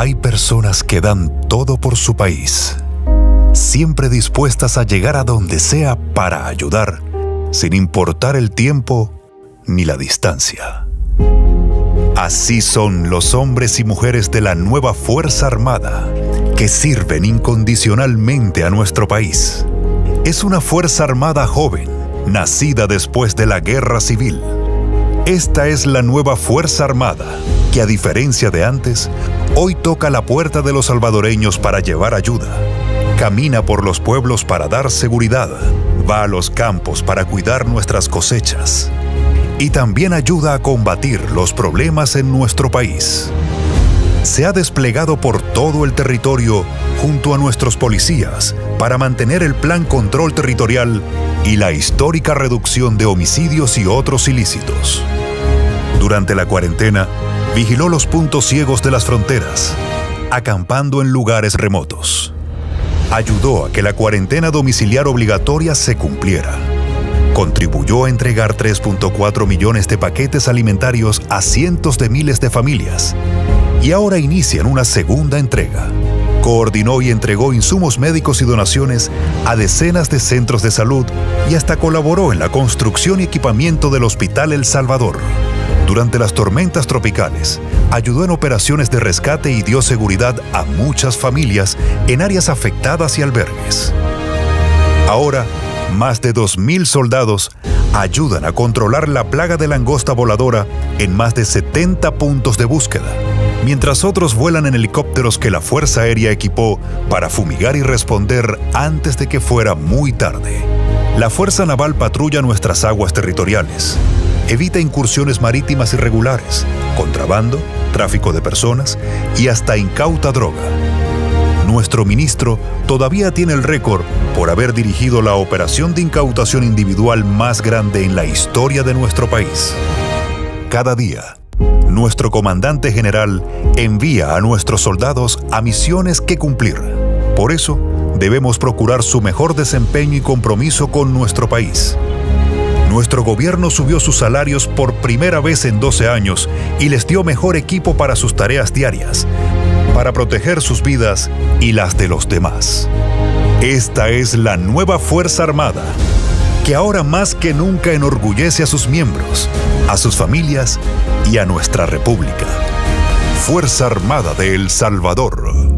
Hay personas que dan todo por su país, siempre dispuestas a llegar a donde sea para ayudar, sin importar el tiempo ni la distancia. Así son los hombres y mujeres de la nueva Fuerza Armada, que sirven incondicionalmente a nuestro país. Es una Fuerza Armada joven, nacida después de la Guerra Civil. Esta es la nueva Fuerza Armada, que a diferencia de antes, hoy toca la puerta de los salvadoreños para llevar ayuda. Camina por los pueblos para dar seguridad. Va a los campos para cuidar nuestras cosechas. Y también ayuda a combatir los problemas en nuestro país. Se ha desplegado por todo el territorio junto a nuestros policías para mantener el plan control territorial y la histórica reducción de homicidios y otros ilícitos. Durante la cuarentena, vigiló los puntos ciegos de las fronteras, acampando en lugares remotos. Ayudó a que la cuarentena domiciliar obligatoria se cumpliera. Contribuyó a entregar 3.4 millones de paquetes alimentarios a cientos de miles de familias. Y ahora inician una segunda entrega. Coordinó y entregó insumos médicos y donaciones a decenas de centros de salud y hasta colaboró en la construcción y equipamiento del Hospital El Salvador. Durante las tormentas tropicales, ayudó en operaciones de rescate y dio seguridad a muchas familias en áreas afectadas y albergues. Ahora, más de 2.000 soldados ayudan a controlar la plaga de langosta voladora en más de 70 puntos de búsqueda, mientras otros vuelan en helicópteros que la Fuerza Aérea equipó para fumigar y responder antes de que fuera muy tarde. La Fuerza Naval patrulla nuestras aguas territoriales, evita incursiones marítimas irregulares, contrabando, tráfico de personas y hasta incauta droga. Nuestro ministro todavía tiene el récord por haber dirigido la operación de incautación individual más grande en la historia de nuestro país. Cada día, nuestro comandante general envía a nuestros soldados a misiones que cumplir. Por eso, debemos procurar su mejor desempeño y compromiso con nuestro país nuestro gobierno subió sus salarios por primera vez en 12 años y les dio mejor equipo para sus tareas diarias, para proteger sus vidas y las de los demás. Esta es la nueva Fuerza Armada, que ahora más que nunca enorgullece a sus miembros, a sus familias y a nuestra República. Fuerza Armada de El Salvador.